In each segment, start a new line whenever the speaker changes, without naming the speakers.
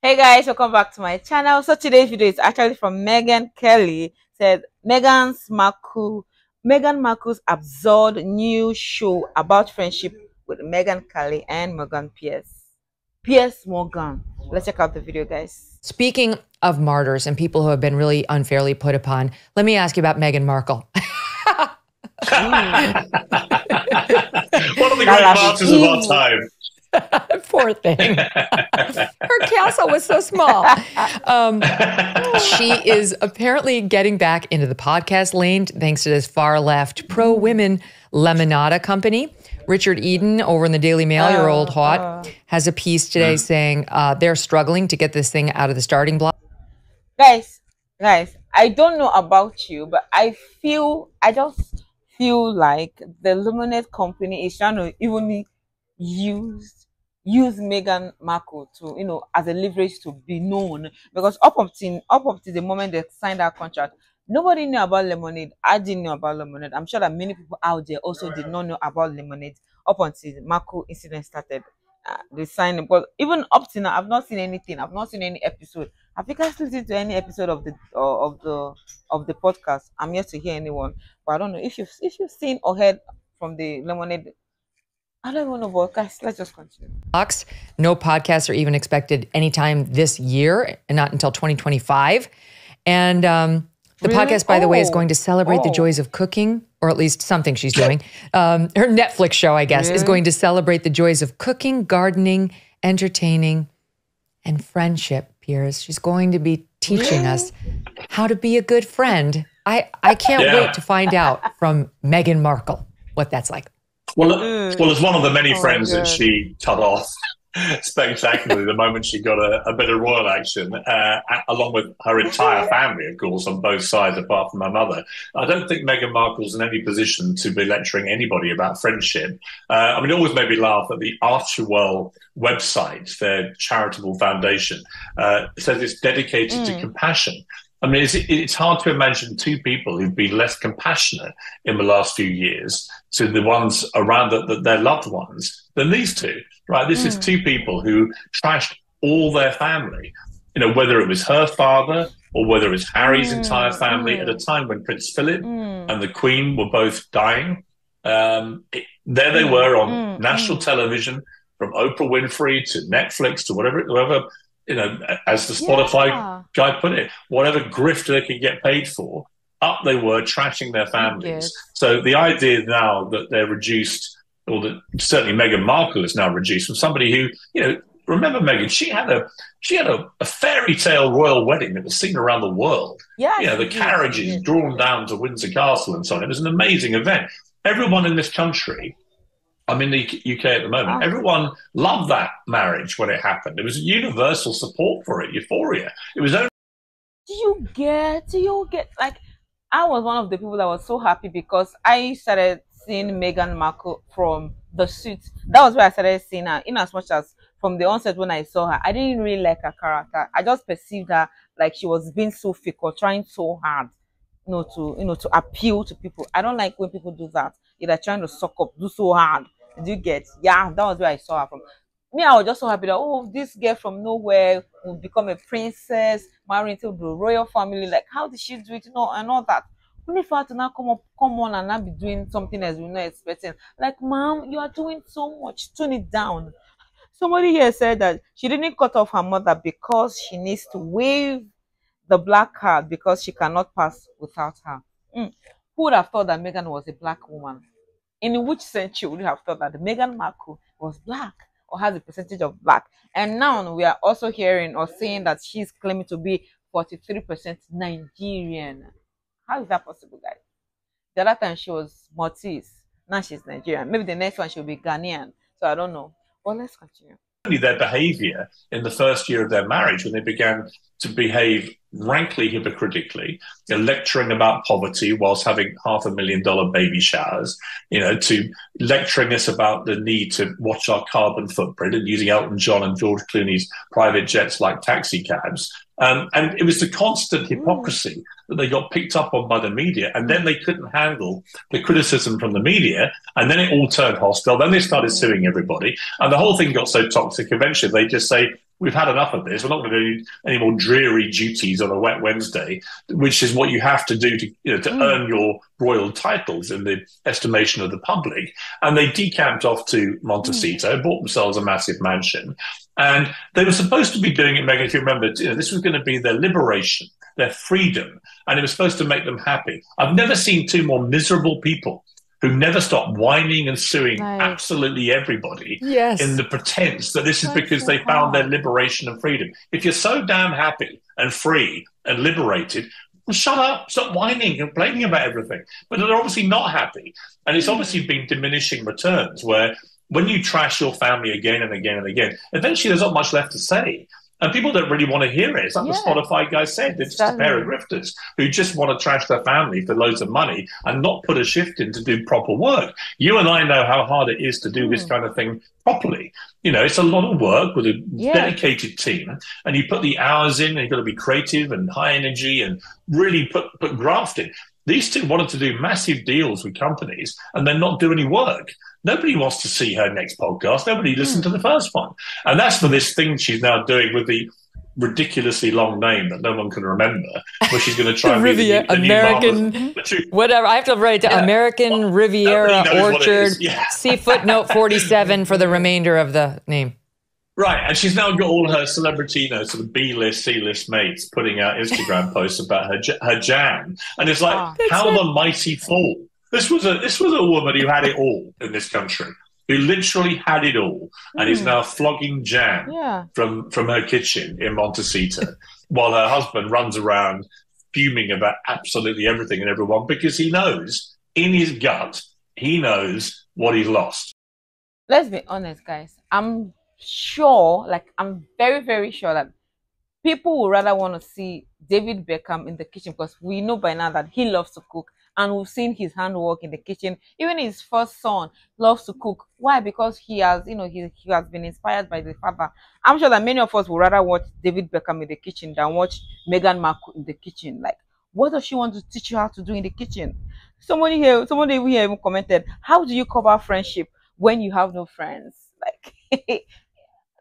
Hey guys, welcome back to my channel. So today's video is actually from Megyn Kelly. Said Meghan's Markle, Meghan Markle's absurd new show about friendship with Megyn Kelly and Morgan Pierce. Piers Morgan. Let's check out the video, guys.
Speaking of martyrs and people who have been really unfairly put upon, let me ask you about Meghan Markle.
One of the great martyrs of our time.
Poor thing. Her castle was so small. Um, she is apparently getting back into the podcast lane thanks to this far left pro women Lemonada company. Richard Eden over in the Daily Mail, your old hot, has a piece today saying uh, they're struggling to get this thing out of the starting block.
Guys, guys, I don't know about you, but I feel, I just feel like the Lemonade company is trying to even use use Meghan Markle to, you know, as a leverage to be known. Because up until up until the moment they signed that contract, nobody knew about Lemonade. I didn't know about Lemonade. I'm sure that many people out there also did not know about Lemonade up until the Markle incident started. Uh, they signed but even up to now, I've not seen anything. I've not seen any episode. Have you guys listened to any episode of the uh, of the of the podcast? I'm yet to hear anyone, but I don't know if you've if you've seen or heard from the Lemonade I don't even know, but guys, let's just continue.
Fox, No podcasts are even expected anytime this year, and not until 2025. And um, the
Really?
podcast, by the way, is
Oh.
going to celebrate the
Oh.
joys of cooking, or at least something she's doing. Um, her Netflix show, I guess, is going to celebrate the joys of cooking, gardening, entertaining, and friendship. Piers, she's going to be teaching us how to be a good friend. I I can't
Yeah.
wait to find out from Meghan Markle what that's like.
Well,
Mm.
well, as one of the many
Oh,
friends that she cut off spectacularly the moment she got a, a bit of royal action, uh, along with her entire family, of course, on both sides, apart from her mother. I don't think Meghan Markle's in any position to be lecturing anybody about friendship. Uh, I mean, it always made me laugh that the Archewell website, their charitable foundation, uh, says it's dedicated to compassion. I mean, it's, it's hard to imagine two people who've been less compassionate in the last few years to the ones around the, the, their loved ones than these two, right? This is two people who trashed all their family, you know, whether it was her father or whether it was Harry's entire family at a time when Prince Philip
Mm.
and the Queen were both dying. Um, it- there they were on
mm,
national television, from Oprah Winfrey to Netflix to whatever, whoever, you know, as the Spotify
Yeah.
guy put it, whatever grift they could get paid for, up they were trashing their families.
Yes.
So the idea now that they're reduced, or that certainly Meghan Markle is now reduced from somebody who, you know, remember Meghan, she had a she had a, a fairy tale royal wedding that was seen around the world.
Yeah.
You know, the carriages
she did.
drawn down to Windsor Castle and so on. It was an amazing event. Everyone in this country, I'm in the UK at the moment,
Ah.
everyone loved that marriage when it happened. There was universal support for it, euphoria. It was only
Do you get? Do you get? Like, I was one of the people that was so happy because I started seeing Meghan Markle from the suit. That was where I started seeing her. In as much as from the onset when I saw her, I didn't really like her character. I just perceived her like she was being so or trying so hard, you know, to you know to appeal to people. I don't like when people do that. They're trying to suck up, do so hard. Do you get? Yeah, that was where I saw her from me, I was just so happy that oh, this girl from nowhere will become a princess, marry into the royal family. Like, how did she do it? You know, and all that. Only for her to now come up, come on, and not be doing something as we're not expecting. Like, mom, you are doing so much. Tone it down. Somebody here said that she didn't cut off her mother because she needs to wave the black card because she cannot pass without her. Mm. Who would have thought that Meghan was a black woman? in which century would you have thought that Meghan Markle was black or has a percentage of black? And now we are also hearing or saying that she's claiming to be 43% Nigerian. How is that possible, guys? The other time she was Maltese, now she's Nigerian. Maybe the next one she'll be Ghanaian. So I don't know. But let's continue.
their behavior in the first year of their marriage when they began to behave rankly hypocritically, lecturing about poverty whilst having half a million dollar baby showers, you know, to lecturing us about the need to watch our carbon footprint and using Elton John and George Clooney's private jets like taxi cabs. Um, and it was the constant hypocrisy that they got picked up on by the media, and then they couldn't handle the criticism from the media, and then it all turned hostile. Then they started suing everybody, and the whole thing got so toxic. Eventually, they just say, we've had enough of this. We're not going to do any more dreary duties on a wet Wednesday, which is what you have to do to you know, to mm. earn your royal titles in the estimation of the public. And they decamped off to Montecito, mm. bought themselves a massive mansion, and they were supposed to be doing it, Meghan. If you remember, you know, this was going to be their liberation, their freedom, and it was supposed to make them happy. I've never seen two more miserable people who never stop whining and suing right. absolutely everybody
yes.
in the pretense that this is That's because so they found their liberation and freedom. If you're so damn happy and free and liberated, well, shut up, stop whining, and complaining about everything. But they're obviously not happy. And it's hmm. obviously been diminishing returns where when you trash your family again and again and again, eventually there's not much left to say. And people don't really want to hear it. It's like yeah. the Spotify guy said. They're just a pair of grifters who just want to trash their family for loads of money and not put a shift in to do proper work. You and I know how hard it is to do mm. this hmm. kind of thing properly. You know, it's a lot of work with a yeah. dedicated team, and you put the hours in, and you've got to be creative and high energy and really put, put graft in. These two wanted to do massive deals with companies and then not do any work. Nobody wants to see her next podcast. Nobody listened to hmm. the first one. And that's for this thing she's now doing with the ridiculously long name that no one can remember, where she's going to try
Riviera, the, the American, whatever. I have to write it down. Yeah. American Riviera Orchard. Yeah. See footnote 47 for the remainder of the name.
Right, and she's now got all her celebrity, you know, sort of B-list, C-list mates putting out Instagram posts about her her jam, and it's like, oh, how it. the mighty fall. This was a this was a woman who had it all in this country, who literally had it all, and mm. is hmm. now flogging jam
yeah.
from from her kitchen in Montecito, while her husband runs around fuming about absolutely everything and everyone because he knows in his gut he knows what he's lost.
Let's be honest, guys. I'm sure, like I'm very, very sure that people would rather want to see David Beckham in the kitchen because we know by now that he loves to cook and we've seen his handwork in the kitchen. Even his first son loves to cook. Why? Because he has, you know, he, he has been inspired by the father. I'm sure that many of us would rather watch David Beckham in the kitchen than watch Meghan Markle in the kitchen. Like, what does she want to teach you how to do in the kitchen? Somebody here, somebody here even commented, how do you cover friendship when you have no friends? Like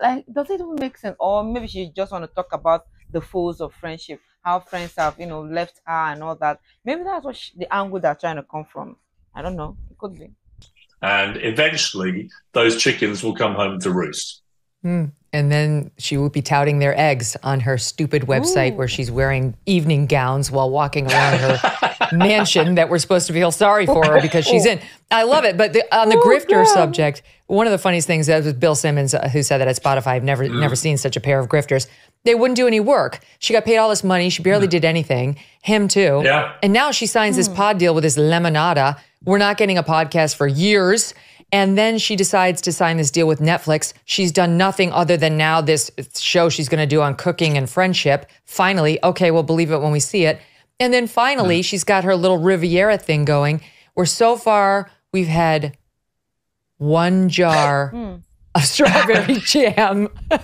like does it even make sense? Or maybe she just want to talk about the foes of friendship how friends have you know left her and all that. Maybe that's what she, the angle they're trying to come from. I don't know. It could be.
And eventually those chickens will come home to roost.
Mm. and then she will be touting their eggs on her stupid website Ooh. where she's wearing evening gowns while walking around her mansion that we're supposed to feel sorry for her because she's in. I love it. But the, on the oh, grifter God. subject, one of the funniest things that was Bill Simmons uh, who said that at Spotify. I've never mm. never seen such a pair of grifters. They wouldn't do any work. She got paid all this money. She barely mm. did anything. Him too.
Yeah.
And now she signs mm. this pod deal with this Lemonada. We're not getting a podcast for years. And then she decides to sign this deal with Netflix. She's done nothing other than now this show she's going to do on cooking and friendship. Finally, okay, we'll believe it when we see it. And then finally, she's got her little Riviera thing going, where so far we've had one jar mm. of strawberry jam.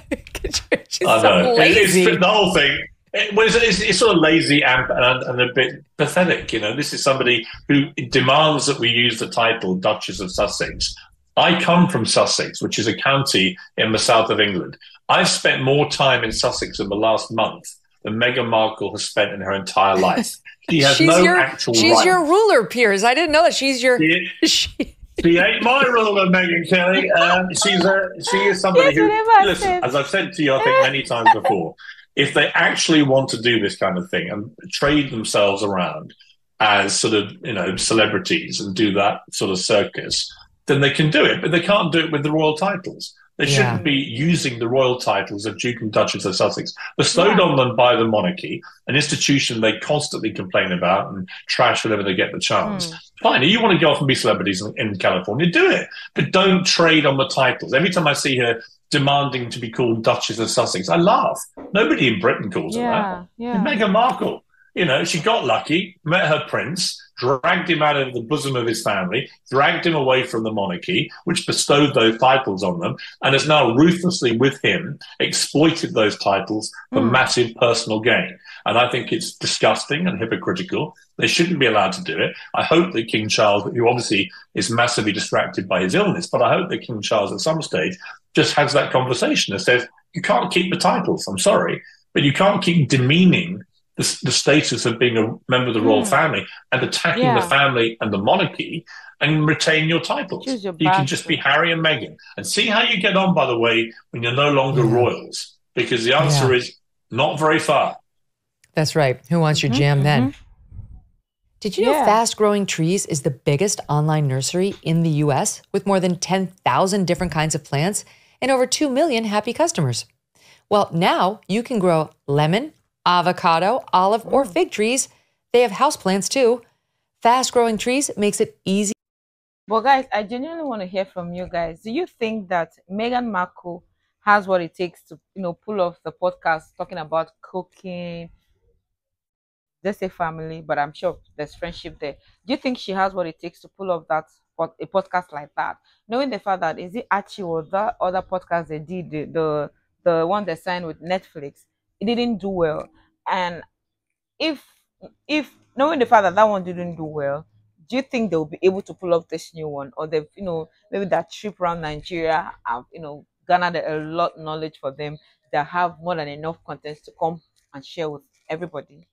she's I know. so lazy.
It's, the whole thing. It, well, it's, it's, it's, sort of lazy and, and, and, a bit pathetic. You know, this is somebody who demands that we use the title Duchess of Sussex. I come from Sussex, which is a county in the south of England. I've spent more time in Sussex in the last month than Meghan Markle has spent in her entire life. She has she's no
your,
actual
She's
right.
your ruler, Piers. I didn't know that. She's your.
She, she, she ain't my ruler, Megyn Kelly. Um, she's a she is somebody who. Listen, as I've said to you, I think many times before, if they actually want to do this kind of thing and trade themselves around as sort of you know celebrities and do that sort of circus, then they can do it. But they can't do it with the royal titles. They yeah. shouldn't be using the royal titles of Duke and Duchess of Sussex, bestowed yeah. on them by the monarchy, an institution they constantly complain about and trash whenever they get the chance. Mm. Fine, if you want to go off and be celebrities in, in California, do it. But don't trade on the titles. Every time I see her demanding to be called Duchess of Sussex, I laugh. Nobody in Britain calls
yeah,
her that.
Yeah.
Meghan Markle. You know, she got lucky, met her prince, dragged him out of the bosom of his family, dragged him away from the monarchy, which bestowed those titles on them, and has now ruthlessly with him exploited those titles for mm. massive personal gain. And I think it's disgusting and hypocritical. They shouldn't be allowed to do it. I hope that King Charles, who obviously is massively distracted by his illness, but I hope that King Charles at some stage just has that conversation and says, you can't keep the titles. I'm sorry, but you can't keep demeaning the, the status of being a member of the royal
Mm.
family and attacking
Yeah.
the family and the monarchy and retain your titles.
Your
you can just be. Harry and Meghan and see how you get on, by the way, when you're no longer
Yeah.
royals, because the answer is not very far.
That's right. Who wants your
Mhm,
jam then? Did you know Fast Growing Trees is the biggest online nursery in the US with more than 10,000 different kinds of plants and over 2 million happy customers? Well, now you can grow lemon, avocado, olive, or fig trees. They have houseplants too. Fast Growing Trees makes it easy.
But guys, I genuinely want to hear from you guys. Do you think that Meghan Markle has what it takes to, you know, pull off the podcast talking about cooking? Let's say family, but I'm sure there's friendship there. Do you think she has what it takes to pull off that a podcast like that? Knowing the fact that is it Archie or that other podcast they did, the the, the one they signed with Netflix, it didn't do well. And if if knowing the fact that that one didn't do well, do you think they'll be able to pull up this new one, or they've you know maybe that trip around Nigeria have you know garnered a lot knowledge for them that have more than enough content to come and share with everybody?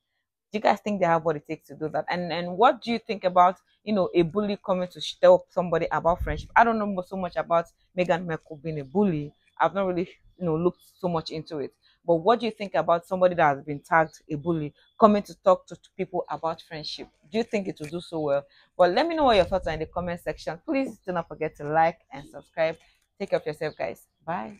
Do you guys think they have what it takes to do that? And and what do you think about you know a bully coming to tell somebody about friendship? I don't know so much about Meghan Markle being a bully. I've not really you know looked so much into it. But what do you think about somebody that has been tagged a bully coming to talk to, people about friendship? Do you think it will do so well? Well, let me know what your thoughts are in the comment section. Please do not forget to like and subscribe. Take care of yourself, guys. Bye.